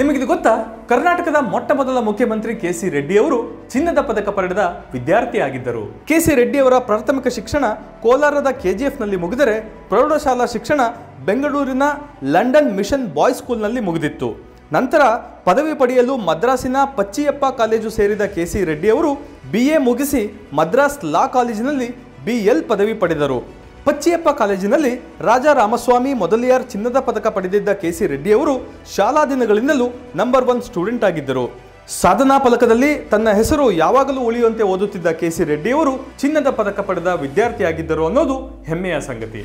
ನಿಮಗಿದು ಗೊತ್ತಾ? ಕರ್ನಾಟಕದ ಮೊಟ್ಟ ಮೊದಲ ಮುಖ್ಯಮಂತ್ರಿ ಕೆ ಸಿ ರೆಡ್ಡಿ ಅವರು ಚಿನ್ನದ ಪದಕ ಪಡೆದ ವಿದ್ಯಾರ್ಥಿಯಾಗಿದ್ದರು. ಕೆ ಸಿ ರೆಡ್ಡಿ ಅವರ ಪ್ರಾಥಮಿಕ ಶಿಕ್ಷಣ ಕೋಲಾರದ ಕೆಜಿಎಫ್ನಲ್ಲಿ ಮುಗಿದರೆ ಪ್ರೌಢಶಾಲಾ ಶಿಕ್ಷಣ ಬೆಂಗಳೂರಿನ ಲಂಡನ್ ಮಿಷನ್ ಬಾಯ್ಸ್ ಸ್ಕೂಲ್ನಲ್ಲಿ ಮುಗಿದಿತ್ತು. ನಂತರ ಪದವಿ ಪಡೆಯಲು ಮದ್ರಾಸಿನ ಪಚ್ಚಿಯಪ್ಪ ಕಾಲೇಜು ಸೇರಿದ ಕೆ ಸಿ ರೆಡ್ಡಿ ಅವರು ಬಿ ಎ ಮುಗಿಸಿ ಮದ್ರಾಸ್ ಲಾ ಕಾಲೇಜಿನಲ್ಲಿ ಬಿ ಎಲ್ ಪದವಿ ಪಡೆದರು. ಪಚ್ಚಿಯಪ್ಪ ಕಾಲೇಜಿನಲ್ಲಿ ರಾಜ ರಾಮಸ್ವಾಮಿ ಮೊದಲಿಯಾರ್ ಚಿನ್ನದ ಪದಕ ಪಡೆದಿದ್ದ ಕೆ ಸಿ ರೆಡ್ಡಿ ಅವರು ಶಾಲಾ ದಿನಗಳಿಂದಲೂ ನಂಬರ್ ಒನ್ ಸ್ಟೂಡೆಂಟ್ ಆಗಿದ್ದರು. ಸಾಧನಾ ಫಲಕದಲ್ಲಿ ತನ್ನ ಹೆಸರು ಯಾವಾಗಲೂ ಉಳಿಯುವಂತೆ ಓದುತ್ತಿದ್ದ ಕೆ ಸಿ ರೆಡ್ಡಿ ಅವರು ಚಿನ್ನದ ಪದಕ ಪಡೆದ ವಿದ್ಯಾರ್ಥಿಯಾಗಿದ್ದರು ಅನ್ನೋದು ಹೆಮ್ಮೆಯ ಸಂಗತಿ.